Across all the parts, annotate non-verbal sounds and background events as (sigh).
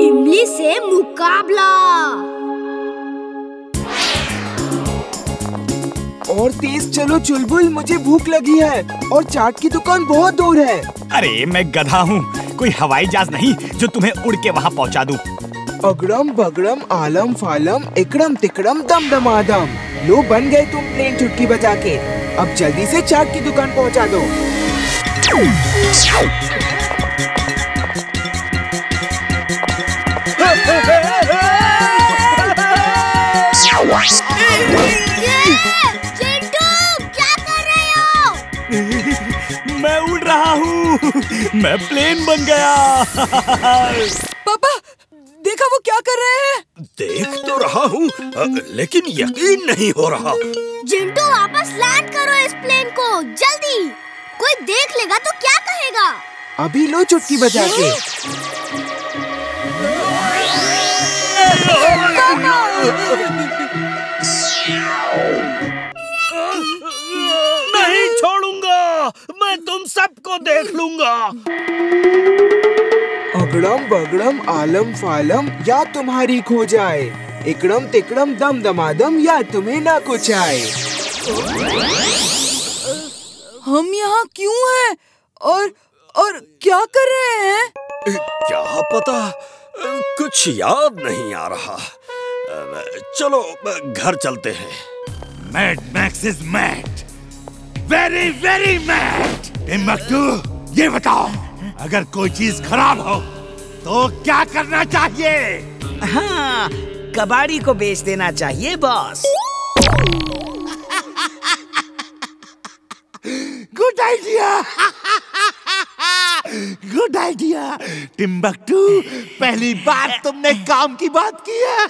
इमली से मुकाबला। और तेज चलो चुलबुल मुझे भूख लगी है। और चाट की दुकान बहुत दूर है। अरे मैं गधा हूँ। कोई हवाई जहाज़ नहीं जो तुम्हें उड़ के वहाँ पहुँचा दूँ। अगड़म बगड़म आलम फालम इकड़म तिकड़म दम दमादम। लो बन गए तुम प्लेन चुटकी बजा के। अब जल्दी से चाट की दुकान पहुँचा दो। क्या कर रहे हो मैं उड़ रहा हूँ। मैं प्लेन बन गया। पापा देखा वो क्या कर रहे हैं? देख तो रहा हूँ लेकिन यकीन नहीं हो रहा। चिंटू वापस लैंड करो इस प्लेन को जल्दी। कोई देख लेगा तो क्या कहेगा? अभी लो चुटकी बजा के। (laughs) देख लूँगा। अगड़म बगड़म आलम फालम या तुम्हारी खो जाए। इकड़म तिकड़म दम दमादम या तुम्हें ना कुछ आए हम यहाँ क्यों हैं? और और क्या कर रहे हैं? क्या पता? कुछ याद नहीं आ रहा। चलो घर चलते हैं। Mad max is mad very very mad Timbuktu ये बताओ अगर कोई चीज़ खराब हो तो क्या करना चाहिए? हाँ कबाड़ी को बेच देना चाहिए boss. Good idea good idea Timbuktu पहली बार तुमने काम की बात की है।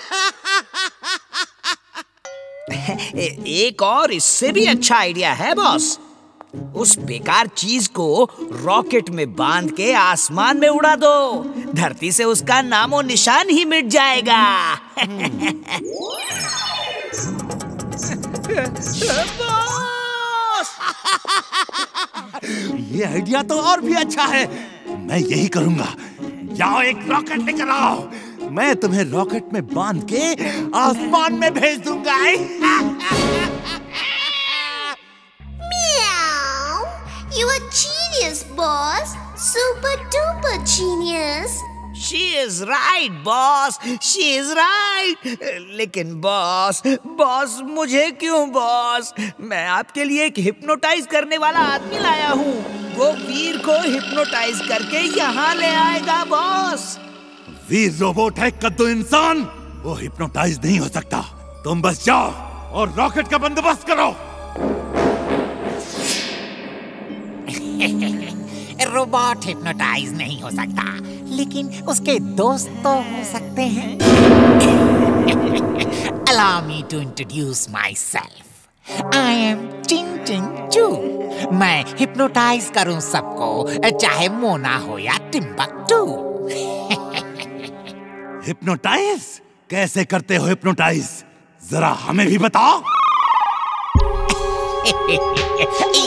(laughs) एक और इससे भी अच्छा आइडिया है बॉस। उस बेकार चीज़ को रॉकेट में बाँध के आसमान में उड़ा दो। धरती से उसका नामो निशान ही मिट जाएगा। ये आइडिया तो और भी अच्छा है। मैं यही करूँगा। जाओ एक रॉकेट लेकर आओ। मैं तुम्हें रॉकेट में बाँध के आसमान में भेज दूँगा। You a genius, boss. Super duper genius. She is right boss she is right लेकिन बॉस बॉस मुझे क्यों बॉस मैं आपके लिए एक हिप्नोटाइज करने वाला आदमी लाया हूँ। वो वीर को हिप्नोटाइज करके यहाँ ले आएगा बॉस वीर रोबोट है कद्दू इंसान। वो हिप्नोटाइज नहीं हो सकता। तुम बस जाओ और रॉकेट का बंदोबस्त करो। (laughs) रोबोट हिप्नोटाइज नहीं हो सकता। लेकिन उसके दोस्त तो हो सकते हैं। (laughs) Allow me to introduce myself. I am Chin Chin Chu. मैं हिप्नोटाइज करूँ सबको चाहे मोना हो या टिम्बकटू हिप्नोटाइज (laughs) कैसे करते हो हिप्नोटाइज जरा हमें भी बताओ।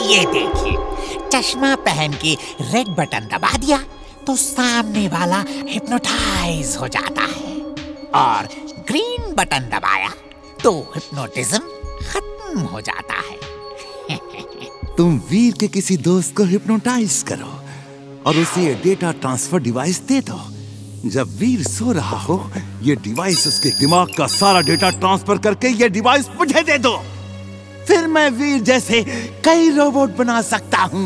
ये देखिए। चश्मा पहन के रेड बटन दबा दिया तो सामने वाला हिप्नोटाइज हो जाता है और ग्रीन बटन दबाया तो हिप्नोटिज्म खत्म हो जाता है। (laughs) तुम वीर के किसी दोस्त को हिप्नोटाइज करो और उसे ये डेटा ट्रांसफ़र डिवाइस दे दो। जब वीर सो रहा हो, ये डिवाइस उसके दिमाग का सारा डेटा ट्रांसफ़र करके ये डिवाइस मुझे दे दो। फिर मैं वीर जैसे कई रोबोट बना सकता हूँ।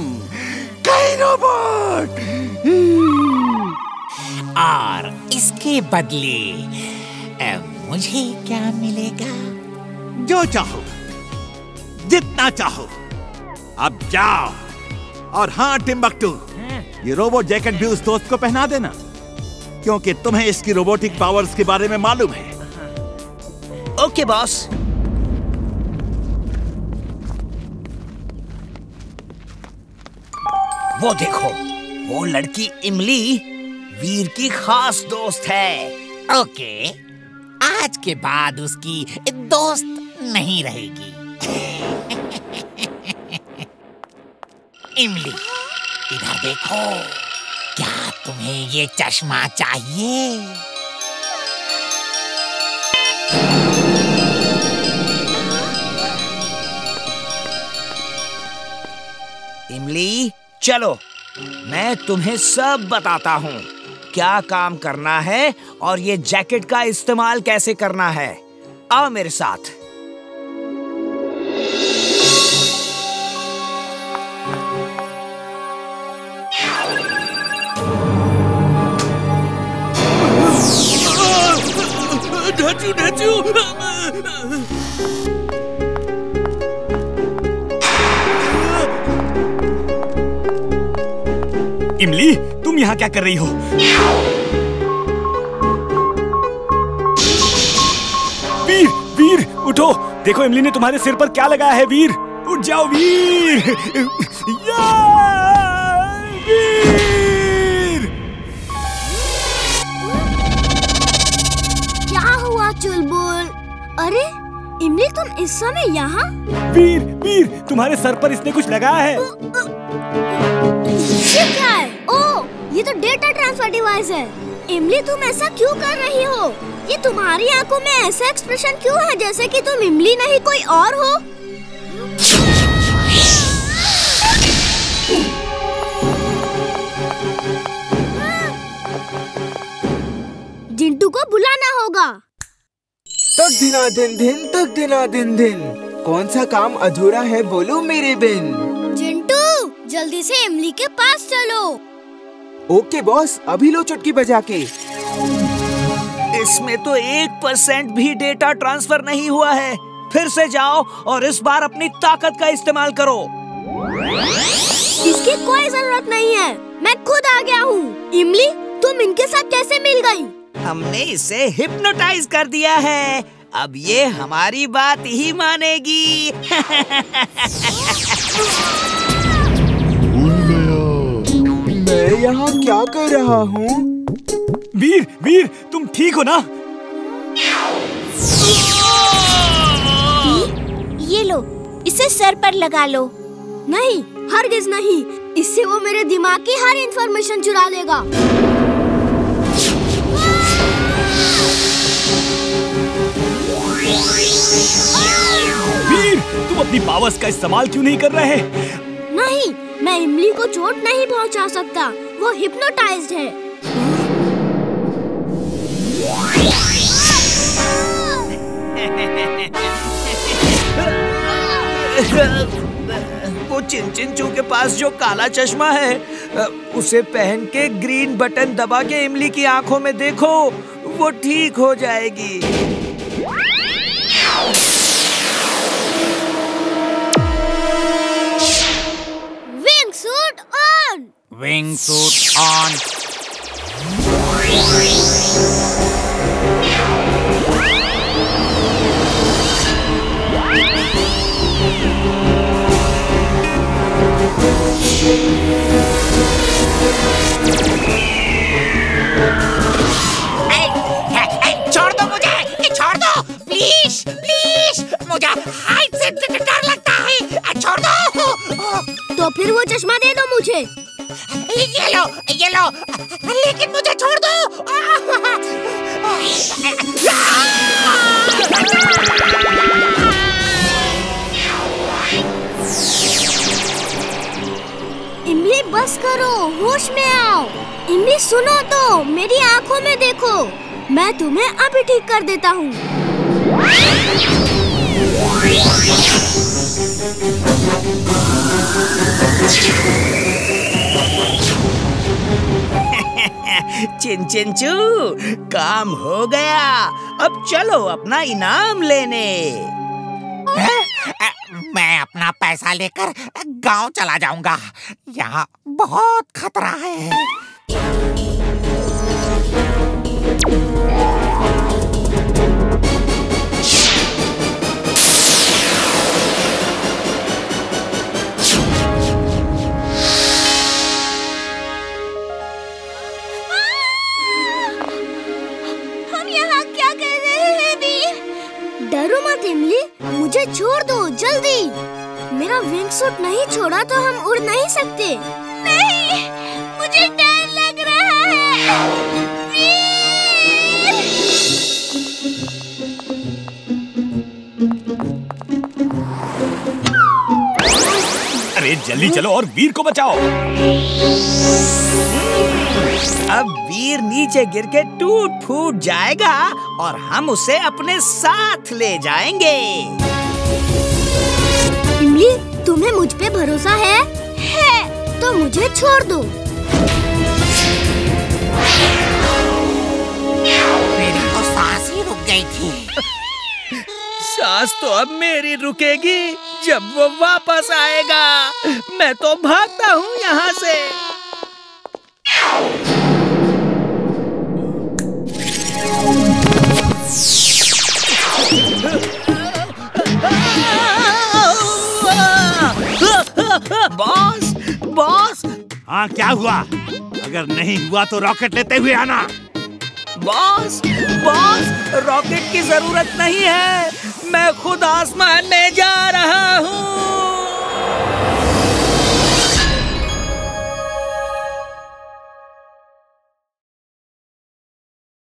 कई रोबोट! और इसके बदले मुझे क्या मिलेगा? जो चाहो जितना चाहो। अब जाओ। और हाँ टिम्बकटू ये रोबोट जैकेट भी उस दोस्त को पहना देना। क्योंकि तुम्हें इसकी रोबोटिक पावर्स के बारे में मालूम है। Okay boss. वो देखो वो लड़की इमली वीर की खास दोस्त है। ओके आज के बाद उसकी दोस्त नहीं रहेगी। (laughs) इमली इधर देखो क्या तुम्हें ये चश्मा चाहिए? इमली चलो, मैं तुम्हें सब बताता हूँ, क्या काम करना है और ये जैकेट का इस्तेमाल कैसे करना है। आओ मेरे साथ। ढचू ढचू। इमली तुम यहाँ क्या कर रही हो? वीर वीर उठो। देखो इमली ने तुम्हारे सिर पर क्या लगाया है वीर? उठ जाओ वीर। वीर। क्या हुआ चुलबुल? अरे इमली तुम इस समय यहाँ? वीर वीर तुम्हारे सर पर इसने कुछ लगाया है। ये क्या ये तो डेटा ट्रांसफ़र डिवाइस है। इमली तुम ऐसा क्यों कर रही हो? ये तुम्हारी आँखों में ऐसा एक्सप्रेशन क्यों है जैसे कि तुम इमली नहीं कोई और हो? जिंटू को बुलाना होगा। तक दिना दिन दिन तक दिना दिन दिन। कौन सा काम अधूरा है बोलो मेरे बिन। जिंटू जल्दी से इमली के पास चलो। Okay boss. अभी लो चुटकी बजा के। इसमें तो एक परसेंट भी डेटा ट्रांसफ़र नहीं हुआ है। फिर से जाओ और इस बार अपनी ताकत का इस्तेमाल करो। इसकी कोई ज़रूरत नहीं है। मैं खुद आ गया हूँ। इमली तुम इनके साथ कैसे मिल गई? हमने इसे हिप्नोटाइज कर दिया है। अब ये हमारी बात ही मानेगी। (laughs) मैं यहाँ क्या कर रहा हूँ? वीर वीर तुम ठीक हो ना? ये लो इसे सर पर लगा लो। नहीं हरगिज नहीं इससे वो मेरे दिमाग की हर इंफॉर्मेशन चुरा लेगा। वीर तुम अपनी पावर्स का इस्तेमाल क्यों नहीं कर रहे? नहीं मैं इमली को चोट नहीं पहुँचा सकता। वो हिप्नोटाइज्ड है। वो चिंचिंचू के पास जो काला चश्मा है, उसे पहन के ग्रीन बटन दबा के इमली की आँखों में देखो, वो ठीक हो जाएगी। ऑन विंग सूट होश में आओ। इमली सुनो तो मेरी आँखों में देखो। मैं तुम्हें अभी ठीक कर देता हूँ। (laughs) चिंचिंचू काम हो गया। अब चलो अपना इनाम लेने। मैं अपना पैसा लेकर गाँव चला जाऊँगा। यहाँ बहुत खतरा है। जल्दी। मेरा विंग सूट नहीं छोड़ा तो हम उड़ नहीं सकते। नहीं, मुझे डर लग रहा है। अरे, जल्दी चलो और वीर को बचाओ। अब वीर नीचे गिर के टूट फूट जाएगा और हम उसे अपने साथ ले जाएँगे। इमली तुम्हें मुझ पे भरोसा है? है तो मुझे छोड़ दो। मेरी तो सांस ही रुक गई थी। सांस तो अब मेरी रुकेगी जब वो वापस आएगा। मैं तो भागता हूँ यहाँ से। (laughs) Boss boss. हाँ क्या हुआ? अगर नहीं हुआ तो रॉकेट लेते हुए आना। बॉस बॉस रॉकेट की ज़रूरत नहीं है। मैं खुद आसमान में जा रहा हूँ।